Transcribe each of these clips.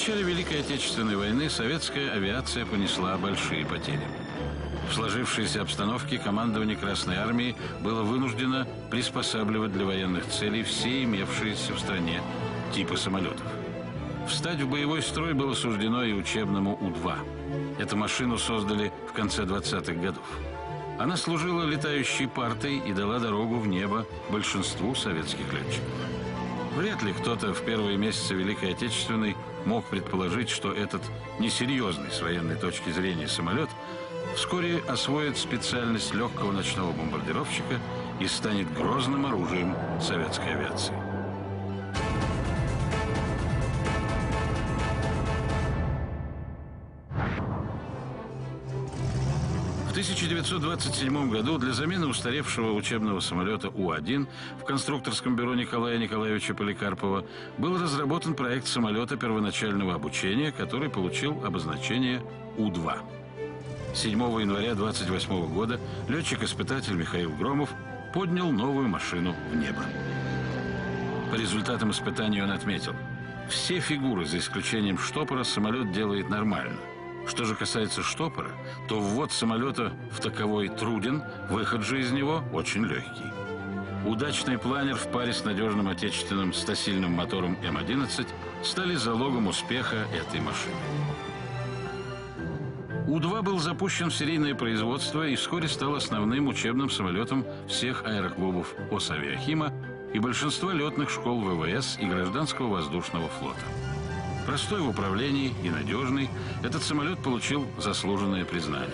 начале Великой Отечественной войны советская авиация понесла большие потери. В сложившейся обстановке командование Красной Армии было вынуждено приспосабливать для военных целей все имевшиеся в стране типы самолетов. Встать в боевой строй было суждено и учебному У-2. Эту машину создали в конце 20-х годов. Она служила летающей партой и дала дорогу в небо большинству советских летчиков. Вряд ли кто-то в первые месяцы Великой Отечественной мог предположить, что этот несерьезный с военной точки зрения самолет вскоре освоит специальность легкого ночного бомбардировщика и станет грозным оружием советской авиации. 1927 году для замены устаревшего учебного самолета У-1 в конструкторском бюро Николая Николаевича Поликарпова был разработан проект самолета первоначального обучения, который получил обозначение У-2. 7 января 1928 года летчик-испытатель Михаил Громов поднял новую машину в небо. По результатам испытаний он отметил, все фигуры, за исключением штопора, самолет делает нормально – что же касается штопора, то ввод самолета в таковой труден, выход же из него очень легкий. Удачный планер в паре с надежным отечественным стасильным мотором М-11 стали залогом успеха этой машины. У-2 был запущен в серийное производство и вскоре стал основным учебным самолетом всех аэроклубов Осавиахима и большинства летных школ ВВС и гражданского воздушного флота. Простой в управлении и надежный, этот самолет получил заслуженное признание.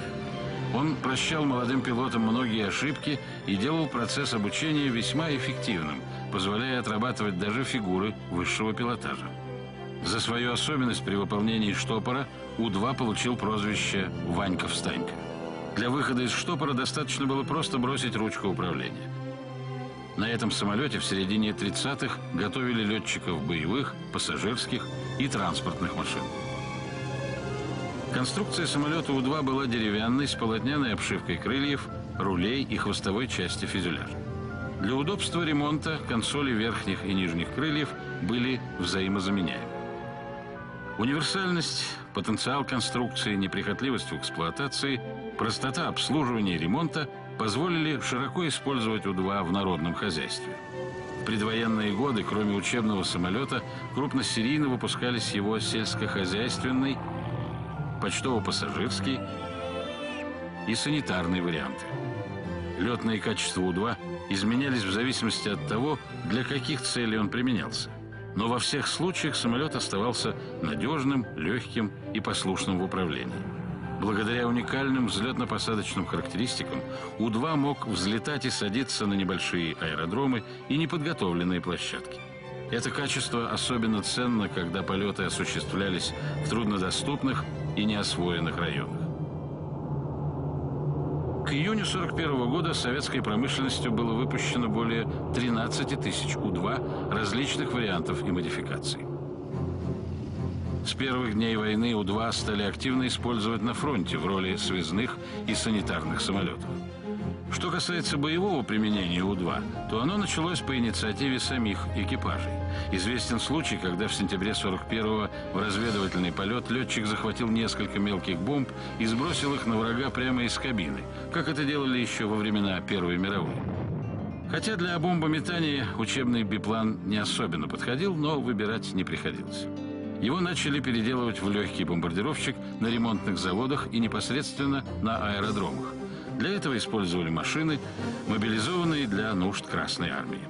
Он прощал молодым пилотам многие ошибки и делал процесс обучения весьма эффективным, позволяя отрабатывать даже фигуры высшего пилотажа. За свою особенность при выполнении штопора У-2 получил прозвище «Ванька-встанька». Для выхода из штопора достаточно было просто бросить ручку управления. На этом самолете в середине 30-х готовили летчиков боевых, пассажирских и транспортных машин. Конструкция самолета У-2 была деревянной с полотняной обшивкой крыльев, рулей и хвостовой части фюзеляжа. Для удобства ремонта консоли верхних и нижних крыльев были взаимозаменяемы. Универсальность, потенциал конструкции, неприхотливость в эксплуатации, простота обслуживания и ремонта позволили широко использовать У-2 в народном хозяйстве. Предвоенные годы, кроме учебного самолета, крупносерийно выпускались его сельскохозяйственный, почтово-пассажирский и санитарный варианты. Летные качества У-2 изменялись в зависимости от того, для каких целей он применялся. Но во всех случаях самолет оставался надежным, легким и послушным в управлении. Благодаря уникальным взлетно-посадочным характеристикам У-2 мог взлетать и садиться на небольшие аэродромы и неподготовленные площадки. Это качество особенно ценно, когда полеты осуществлялись в труднодоступных и неосвоенных районах. К июню 41 года советской промышленностью было выпущено более 13 тысяч У-2 различных вариантов и модификаций. С первых дней войны У-2 стали активно использовать на фронте в роли связных и санитарных самолетов. Что касается боевого применения У-2, то оно началось по инициативе самих экипажей. Известен случай, когда в сентябре 41-го в разведывательный полет летчик захватил несколько мелких бомб и сбросил их на врага прямо из кабины, как это делали еще во времена Первой мировой. Хотя для бомбометания учебный биплан не особенно подходил, но выбирать не приходилось. Его начали переделывать в легкий бомбардировщик на ремонтных заводах и непосредственно на аэродромах. Для этого использовали машины, мобилизованные для нужд Красной Армии.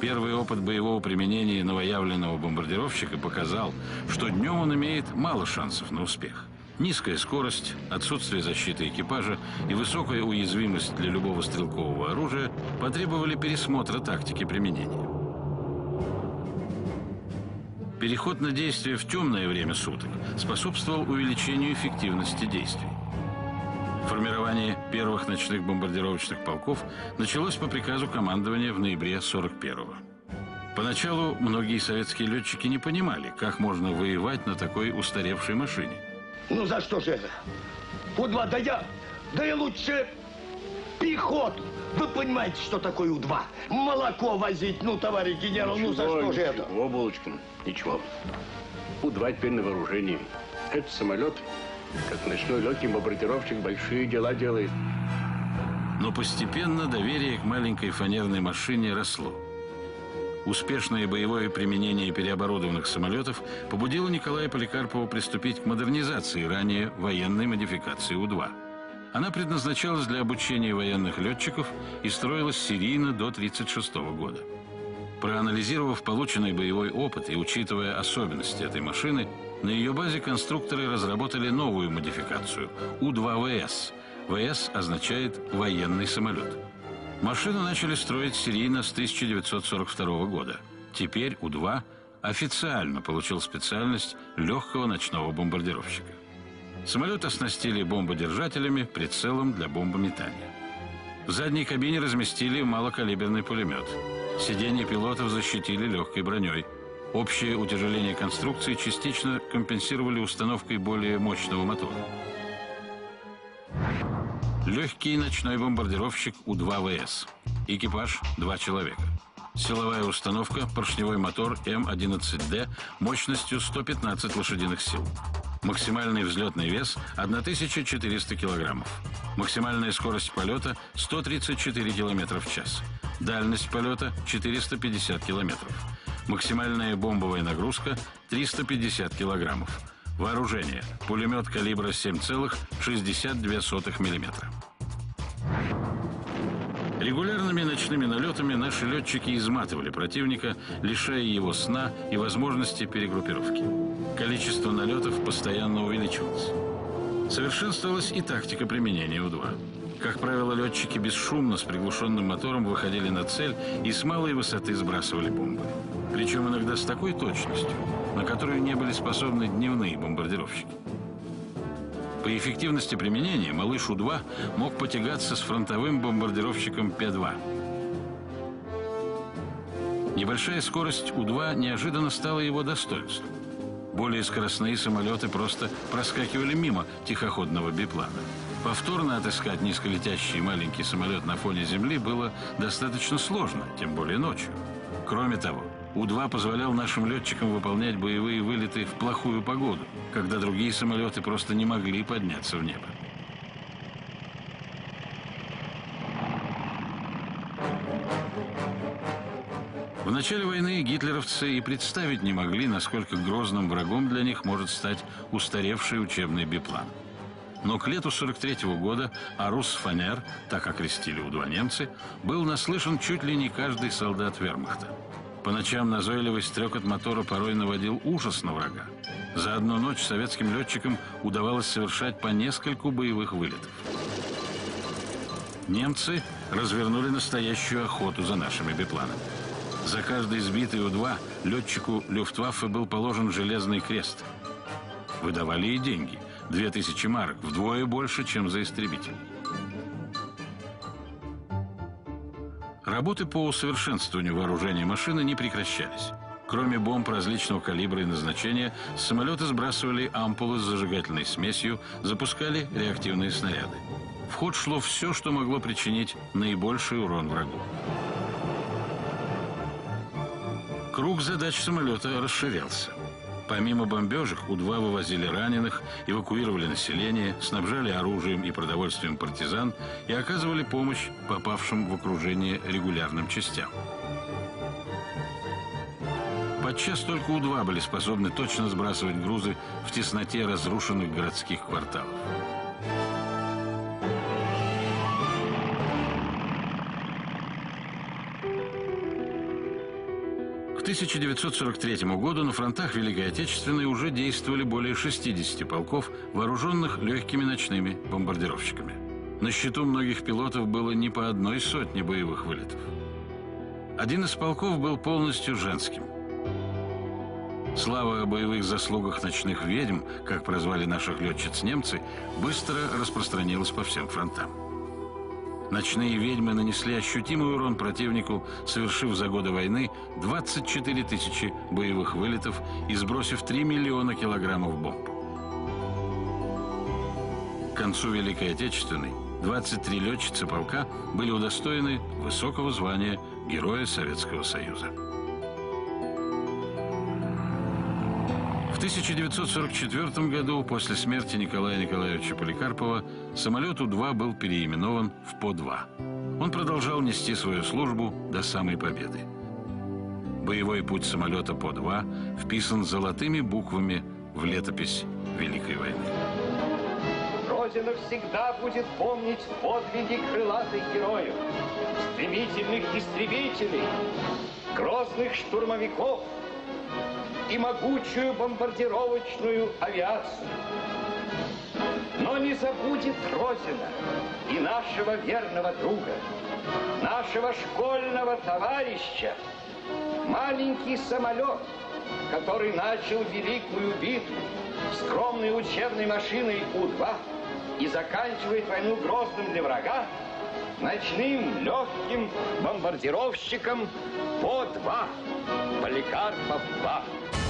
Первый опыт боевого применения новоявленного бомбардировщика показал, что днем он имеет мало шансов на успех. Низкая скорость, отсутствие защиты экипажа и высокая уязвимость для любого стрелкового оружия потребовали пересмотра тактики применения. Переход на действие в темное время суток способствовал увеличению эффективности действий. Формирование первых ночных бомбардировочных полков началось по приказу командования в ноябре 41-го. Поначалу многие советские летчики не понимали, как можно воевать на такой устаревшей машине. Ну за что же это? У-2, да я, да я лучше пехоту. Вы понимаете, что такое У-2? Молоко возить, ну, товарищ генерал, ну за что же это? Ничего, Булочкин, ничего. У-2 теперь на вооружении. Это самолет, как ночной легкий бомбардировщик, большие дела делает. Но постепенно доверие к маленькой фанерной машине росло. Успешное боевое применение переоборудованных самолетов побудило Николая Поликарпова приступить к модернизации ранее военной модификации У-2. Она предназначалась для обучения военных летчиков и строилась серийно до 1936 года. Проанализировав полученный боевой опыт и учитывая особенности этой машины, на ее базе конструкторы разработали новую модификацию – У-2ВС. ВС означает «военный самолет». Машину начали строить серийно с 1942 года. Теперь У-2 официально получил специальность легкого ночного бомбардировщика. Самолет оснастили бомбодержателями, прицелом для бомбометания. В задней кабине разместили малокалиберный пулемет. Сиденья пилотов защитили легкой броней. Общее утяжеление конструкции частично компенсировали установкой более мощного мотора. Легкий ночной бомбардировщик У-2ВС. Экипаж – два человека. Силовая установка – поршневой мотор М-11Д мощностью 115 лошадиных сил. Максимальный взлетный вес – 1400 килограммов. Максимальная скорость полета – 134 километра в час. Дальность полета – 450 километров. Максимальная бомбовая нагрузка – 350 килограммов. Вооружение. Пулемет калибра 7,62 мм. Регулярными ночными налетами наши летчики изматывали противника, лишая его сна и возможности перегруппировки. Количество налетов постоянно увеличивалось. Совершенствовалась и тактика применения У-2. Как правило, летчики бесшумно с приглушенным мотором выходили на цель и с малой высоты сбрасывали бомбы. Причем иногда с такой точностью, на которую не были способны дневные бомбардировщики. По эффективности применения «Малыш У-2» мог потягаться с фронтовым бомбардировщиком П-2. Небольшая скорость У-2 неожиданно стала его достоинством. Более скоростные самолеты просто проскакивали мимо тихоходного биплана. Повторно отыскать низколетящий маленький самолет на фоне Земли было достаточно сложно, тем более ночью. Кроме того, У-2 позволял нашим летчикам выполнять боевые вылеты в плохую погоду, когда другие самолеты просто не могли подняться в небо. В начале войны гитлеровцы и представить не могли, насколько грозным врагом для них может стать устаревший учебный биплан. Но к лету 43 -го года Арус Фанер, так окрестили у два немцы, был наслышан чуть ли не каждый солдат вермахта. По ночам назойливый стрекот мотора порой наводил ужас на врага. За одну ночь советским летчикам удавалось совершать по нескольку боевых вылетов. Немцы развернули настоящую охоту за нашими бипланами. За каждый сбитый У-2 летчику Люфтваффе был положен железный крест. Выдавали и деньги – 2000 марок, вдвое больше, чем за истребитель. Работы по усовершенствованию вооружения машины не прекращались. Кроме бомб различного калибра и назначения, самолеты сбрасывали ампулы с зажигательной смесью, запускали реактивные снаряды. В ход шло все, что могло причинить наибольший урон врагу. Круг задач самолета расширялся. Помимо бомбежек, У-2 вывозили раненых, эвакуировали население, снабжали оружием и продовольствием партизан и оказывали помощь попавшим в окружение регулярным частям. Подчас только У-2 были способны точно сбрасывать грузы в тесноте разрушенных городских кварталов. 1943 году на фронтах Великой Отечественной уже действовали более 60 полков, вооруженных легкими ночными бомбардировщиками. На счету многих пилотов было не по одной сотне боевых вылетов. Один из полков был полностью женским. Слава о боевых заслугах ночных ведьм, как прозвали наших летчиц немцы, быстро распространилась по всем фронтам. Ночные ведьмы нанесли ощутимый урон противнику, совершив за годы войны 24 тысячи боевых вылетов и сбросив 3 миллиона килограммов бомб. К концу Великой Отечественной 23 летчицы полка были удостоены высокого звания Героя Советского Союза. 1944 году, после смерти Николая Николаевича Поликарпова, самолет У-2 был переименован в По-2. Он продолжал нести свою службу до самой победы. Боевой путь самолета По-2 вписан золотыми буквами в летопись Великой войны. Родина всегда будет помнить подвиги крылатых героев, стремительных истребителей, грозных штурмовиков и могучую бомбардировочную авиацию. Но не забудет Родина и нашего верного друга, нашего школьного товарища, маленький самолет, который начал великую битву скромной учебной машиной У-2 и заканчивает войну грозным для врага ночным легким бомбардировщиком По-2, Поликарпов-2.